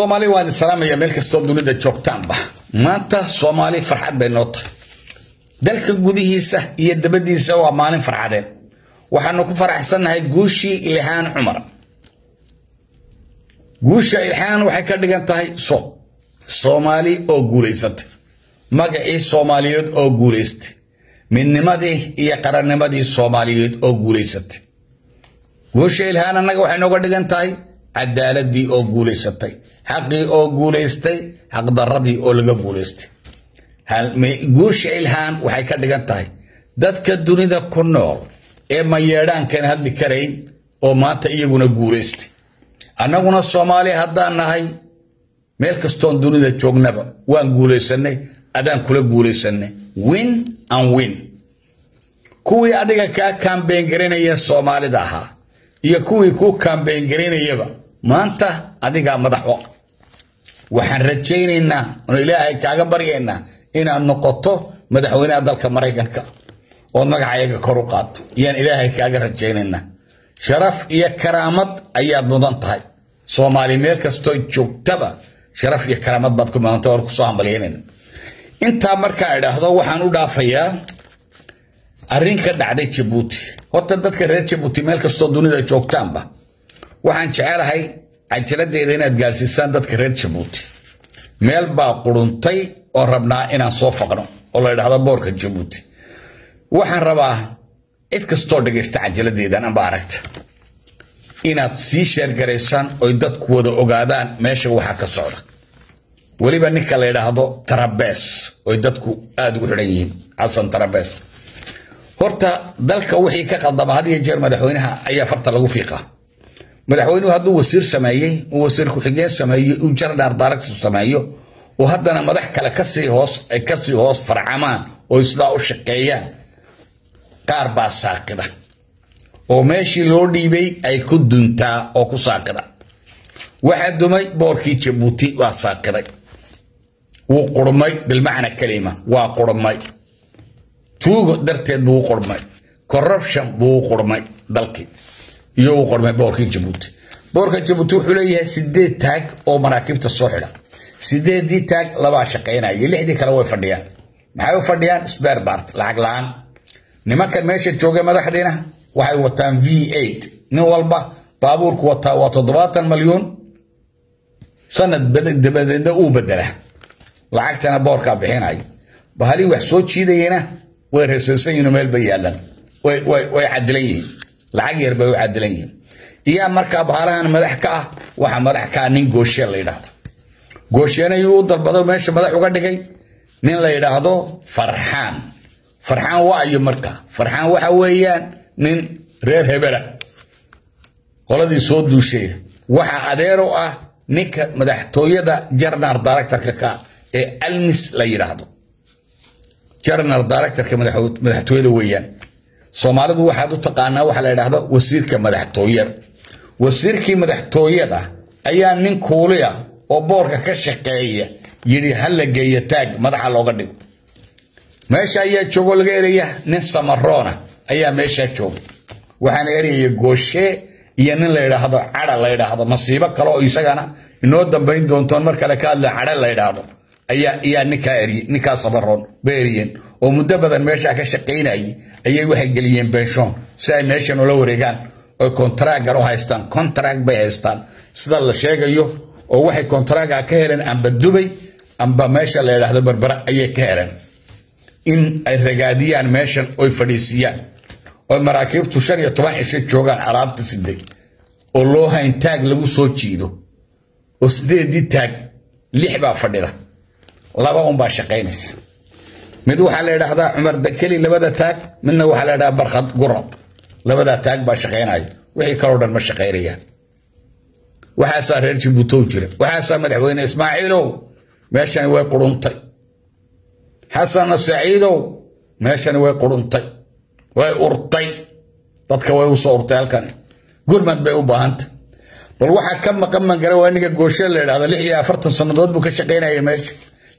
soomaali waan islaamaya meel kastoo dunida joogtaanba. Maanta soomaali farxad bay noo tahay. Dalka gudihiisa iyo dabadiisa waa maalin farxadeed waxaanu ku faraxsannahay guushii ilhaan cumar. Guusha ilhaan waxay ka dhigan tahay so soomaali oo guulaysatay magacii soomaaliyeed oo guulaystay midnimadii iyo qarannimadii soomaaliyeed oo guulaysatay guusha ilhaan annaga waxay nooga dhigan tahay cadaaladii oo guulaysatay xaqii oo guulaystay xaqdaradii oo laga guulaystay. Guusha ilhaan waxay ka dhigan tahay dadka dunida ku nool ee mayeedhaankan hadli karayn oo maanta iyaguna guulaystay. Annaguna soomaaliya haddaan nahay meel kastoon dunida joognaba waan guulaysanay adaan kula guulaysanay win and win. Kuwii adiga kaa kaambeyn garanaya soomaalida ahaa iyo kuwii kuu kaambeyn garanayaba maanta adigaa madaxo waxaan rajaynaynaa oon ilaahay kaaga baryaynaa inaad noqoto madaxweynaha dalka maraykanka ood magacayaga kor u qaato. Iyaan ilaahay kaaga rajaynaynaa. Sharaf iyo karaamad ayaad mudan tahay. Soomaali meel kastoo joogtaba sharaf iyo karaamad baad ku mudanta oon ku soo hambalyaynayna intaa markaan idhaahdo waxaan u dhaafayaa arrin ka dhacday jabuuti. Horta dadka reer jabuuti meel kastoo dunida joogtaanba waxaan jecelahay cajaladeeda inaad gaarsiisaan dadka reer jabuuti. Meel baa quruntay oo rabnaa inaan soo faqno oo la idhaahdo boorka jabuuti. Waxaan rabaa cid kastoo dhegaysta cajaladeedan amba aragta. Inaad sii sheergaraysaan oy dadku wada ogaadaan meesha waxa ka socda. Weliba ninka la yidhaahdo tarabees oy dadku aada ugu xidhan yihiin xasan tarabees. Horta dalka wixii ka qaldama had iyo jeer madaxweynaha ayaa farta lagu fiiqaa madaxweynuhu hadduu wasiir sameeyey uu wasiir ku-xigeen sameeyo uu jarnar daaragtu sameeyo oo haddana madax kale ka sii hoos ay ka sii hoos farcamaan oo sidaa u shaqeeyaan. Qaar baa saaqida oo meeshii loo dhiibay ay ku duntaa oo ku saaqida waxaa dumay boorkii jabuuti waa saaqiday wuu qurmay bilmacna kalima waa qurmay tuugo darteed buu qurmay corruption buu qurmay dalkii iyo uu qurmay boorkii jabuuti boorka jabuuti wuxuu leeyahay sideed taag oo maraakiibta soo xidha. Sideedii taag labaa shaqaynaya lixdii kale way fadhiyaan. Maxay u fadhiyaan? Sberbart lacag la'aan. Nimankan meesha jooga madaxdiina waxay wataan v nin walba baabuurku wataa waa toddobaatan malyuun sanad dabadeedna uu bedela. Lacagtana boorkaa bixinaya. Bahalii wax soo jiidayana way rasaysan yihiin meel bay yaalaan. Way cadilan yihiin lacag yar bay u cadilan yihiin. Iyaa markaa bahalahan madax ka ah waxa madax ka ah nin gooshe la yidhaahdo. Goosheen ayuu u dalbado meesha madax uga dhigay nin la yidhaahdo farxaan. Farxaan waayo marka. Farxaan waxa weeyaan nin reer hebela. Qoladii soo duushay. Waxa adeer u ah ninka madaxtooyada jarnar directorka ka ee almis la yidhaahdo. Jarnar directorka madaxtooyada weeyaan soomaalidu waxaad u taqaanaa waxa la yidhaahdo wasiirka madaxtooyada. Wasiirkii madaxtooyada ayaa nin kuuliya oo boorka ka shaqeeya yidhi ha la geeya taag madaxa looga dhigo meesha ayaa joogoo laga eraya nin samaroona ayaa meeshaa jooga waxaana erayaya gooshe iyo nin la yidhaahdo cadha la yidhaahdo masiibo kale oo isagana inoo dambayn doontoon mar kale ka hadla cadha la yidhaahdo ayaa ninkaa eriyey ninkaa samaroon ba eriyeen oo muddo badan meeshaa ka shaqaynayay ayay waxay geliyeen benshon si ay meeshan ula wareegaan oy kontaraagan u haystaan kontarag bay haystaan. Sida la sheegayo oo waxay kontaraaga ka heleen amba dubay amba meesha la yidhaahdo berbera ayay ka heleen. In ay ragaadiyaan meeshan oy fadhiisiyaan. Oo maraakiibtu shan iyo toban cisho joogaan alaabta siday oo loo hayn taag lagu soo jiido. Oo sideedii taag lix baa fadhida laba unbaa shaqaynaysa. Mid waxaa la yidhaahdaa cumar dakeli labada taag midna waxaa la yidhahdaa barkhad gurad labadaa taag baa shaqaynaya. Wixii kaloo dhan ma shaqaynayaan waxaasaa reer jabuutow jira. Waxaasaa madaxweyne ismaaciilow. Meeshani way quruntay xasana saciidow meeshani way quruntay way urtay. Dadka way u soo urtay halkani gurmad bay u baahantay. Bal waxaa ka maqan mangara waa ninka gooshe la yidhahdo lix iyo afartan sannadood buu ka shaqaynaya meesha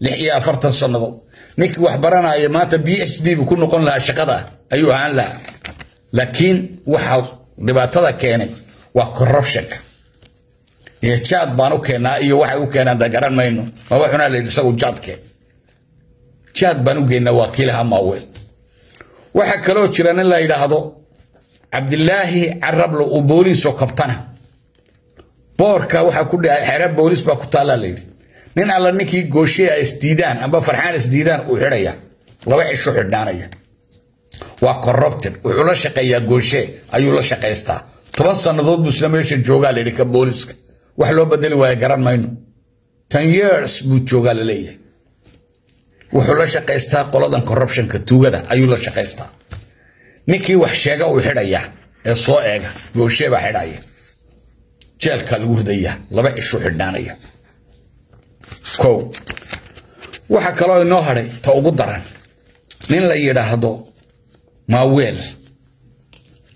lix iyo afartan sannadood. Ninkii wax maanta b h d buu ku noqon lahaa shaqada ayuu ahaan lahaa. Laakiin waxa dhibaatada keenay waa corruptionka iyo jaad baan u keennaa iyo waxay u keenaan da mayno. Maba la yidhi isagu jaadkeen jaad baan u geynaa waa kiilaha maaweel waxaa kaloo jira nin la yidhaahdo cabdilaahi carablo uu booliisoo kabtana. Boorka waxaa ku dhahay xere booliis baa ku taallaa la yidhi nin alla ninkii gooshe ay isdiidaan amba farxaan isdiidaan uu xidhaya. Laba cisho xidhnaanaya. Waa corrupted wuxuu la shaqeeyaa gooshe ayuu la shaqaystaa toban sannadood buu isla meesha joogaa layidhi ka booliiska wax loo bedeli waayo garan mayno. Ten years buu joogaa la leeyahay. Wuxuu la shaqaystaa qoladan corruptionka tuugada ayuu la shaqaystaa ninkii wax sheega uu xidhaya ee soo eega gooshe baa xidhaya. Jeelkaa lagu ridayaa laba cishu xidhnaanaya kow waxaa kaloo inoo hadhay ta ugu daran nin la yidhaahdo maaweel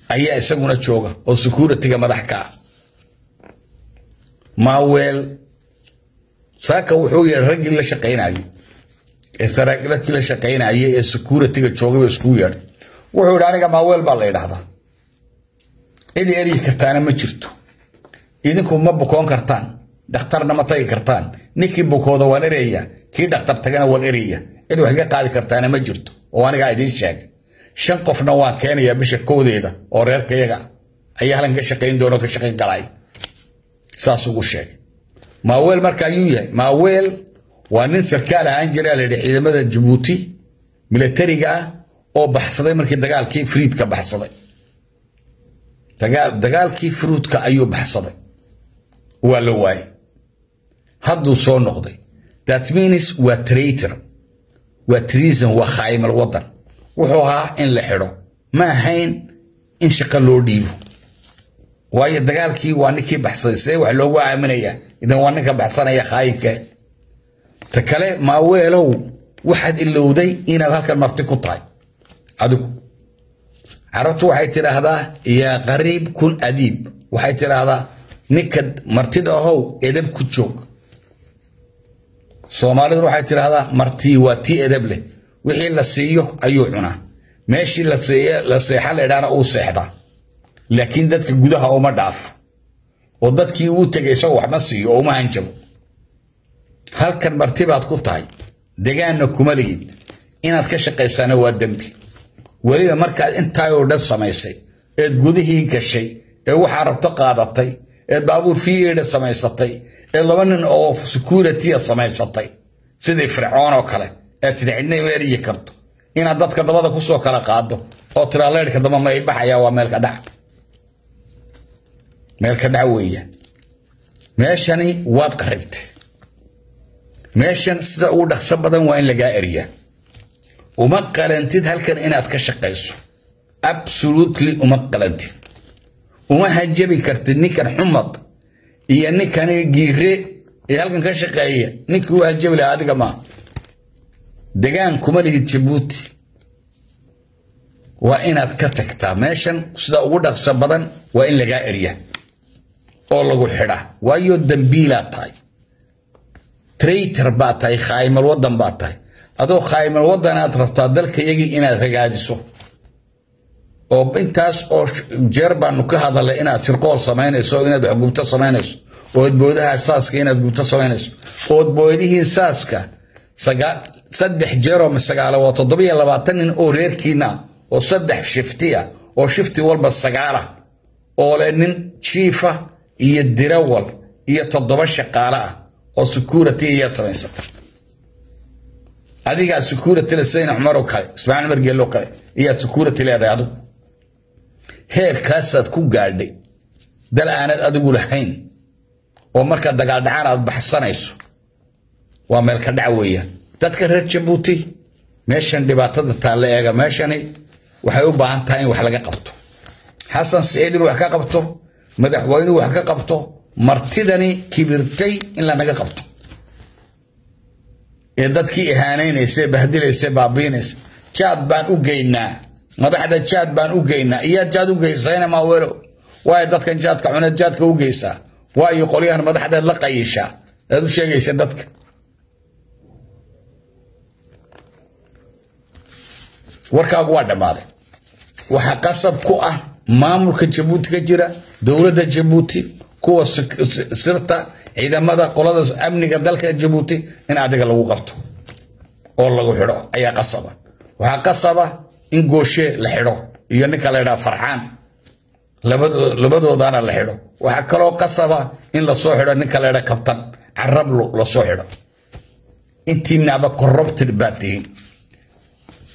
ayaa isaguna jooga oo security-ga madax ka ah. Maaweel saaka wuxuu yeedhay raggii la shaqaynayay ee saraakiladkii la shaqaynayay ee security-ga joogaba iskugu yeedhay wuxuu yidhi aniga maaweel baa la yidhaahdaa. Cid eryi kartaana ma jirto. Idinku ma bukoon kartaan dhakhtarna ma tagi kartaan. Ninkii bukooda waan eraya kii dhakhtar tagana waan eraya cid wax iga qaadi kartaana ma jirto. Oo anigaa idiin sheegay shan qofna waan keenayaa bisha kowdeeda oo reerkayaga ayaa halkan ka shaqayn doona ka shaqayn galay. Saas ugu sheegay maaweel marka ayuu yahay. Maaweel waa nin sarkaal ahaan jira la yidhi ciidamada jabuuti milatariga ah oo baxsaday markii dagaalkii friidka baxsaday. Dagaalkii fruudka ayuu baxsaday. Waa la waayey hadduu soo noqday. That means waa traitor. Waa treason waa khaayimal waddan. Wuxuu ahaa in la xidho. Ma ahayn in shaqo loo dhiibo. Waayo dagaalkii waa ninkii baxsaday see wax loogu aaminayaa. Idan waa ninka baxsanaya khaayinka. Ta kale maaweelow waxaad ilowday inaad halkan marti ku tahay. Adigu. Carabtu waxay tidhaahdaa yaa qariib kun adiib. Waxay tidhaahdaa ninka martida ahow edab ku joog soomaaliduna waxay tidhaahdaa martii waa tii edab wixii la siiyo ayuu cunaa. Meeshii la seexa laydhaana uu seexdaa laakiin dadka gudaha uma dhaafo oo dadkii uu tegay isagu waxma siiyo oo uma hanjabo. Halkan marti baad ku tahay degaanna kuma lihid. Inaad ka shaqaysaana waa dembi. Weliba markaad intaa oo dhan samaysay eed gudihii gashay ee waxaa rabto qaadatay eed baabuur fiida samaysatay ee laba nin oo security-a samaysatay sidii fircoon oo kale ee tiri cidna ima eryi karto. Inaad dadka dabada ku soo kala qaado oo tiraa leyrhka damba ma waa meelka dhac. Meelka dhac weeya meeshani waad qaribtay. Meeshan sida ugu dhaqso badan waa in lagaa eryaa uma qalantid halkan inaad ka shaqayso. Absolutely uma qalantid. Uma hanjabi kartid ninkan xumad iyo ninkan giire ee halkan ka shaqeeya ninkii u hanjabi lahaa adiga maa degaan kuma lihid jabuuti waa inaad ka tagtaa meeshan sida ugu dhaqso badan waa in lagaa erya oo lagu xidhaa. Waayo dambiilaad tahay. Traitor baad tahay khaayimal waddan baad tahay. Adoo khaayimal waddanaad rabtaa dalkayagii inaad ragaadiso oo intaas oo jeer baanu ka hadalay inaad shirqool samaynayso inaad wax gubto samaynayso ood boodaha saaska inaad gubto samaynayso. Ood boodihii saaska saddex jeeroo sagaala waa toddobiyo labaatan nin oo reerkiina oo saddex shiftiya oo shifti walba sagaala oo leh nin jiifa iyo dirawal iyo toddoba shaqaale ah oo security iyaad samaysata adigaa security le sayna cumar oo kale ismaaciil umar geello kale iyaad security leedahay adigu heerkaasaad ku gaadhay. Dal aanad adigu lahayn oo markaa dagaal dhacaan aad baxsanayso waa meelka dhac weeyaan. Dadka reer jabuuti meeshan dhibaatada taalla eega meeshani waxay u baahan tahay in wax laga qabto. Xasan siciid in wax ka qabto madaxweynuhu wax ka qabto martidani kibirtay in lanaga qabto. Ee dadkii ihaanaynaysa bahdilaysa baabiinaysa jaad baan u geynaa madaxda jaad baan u geynaa. Iyaad jaad u geysayna maaweelo waayo dadkan jaadka cuneed jaadka u geysaa waayo qolyahan madaxdeed la qayishaa aad u sheegaysa dadka. Warkaagu waa dhammaaday. Waxaa qasab ku ah maamulka jabuuti ka jira dowladda jabuuti kuwa sirta ciidamada qolada amniga dalka jabuuti in adiga lagu qabto. Oo lagu xidho ayaa qasaba. Waxaa qasaba in gooshe la xidho iyo ninka la ydhaha farxaan labadoodana la xidho waxaa kaloo qasaba in la soo xidho ninka la ydhaha kabtan carablo la soo xidho intiinaaba corrupted baa tihiin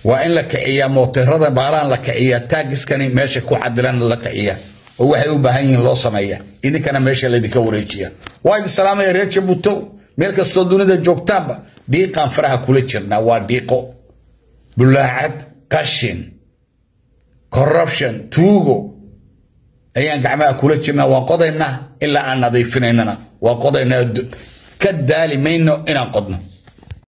waa in la kiciyaa mooteerada baalaan la kiciyaa taagiskani meesha ku cadilan la kiciyaa oo waxay u baahan yihiin loo sameeya idinkana meesha laydinka wareejiya waa salaamaya reer jabuutow meel kastoo dunida joogtaanba dhiiqaan faraha kula jirnaa waa dhiiqo bulaacad qashin corruption. Tuugo. Ayaan gacmaha kula jirnaa waan qodaynaa ilaa aan nadiifinaynana waan qodaynaa ka daali mayno inaan qodno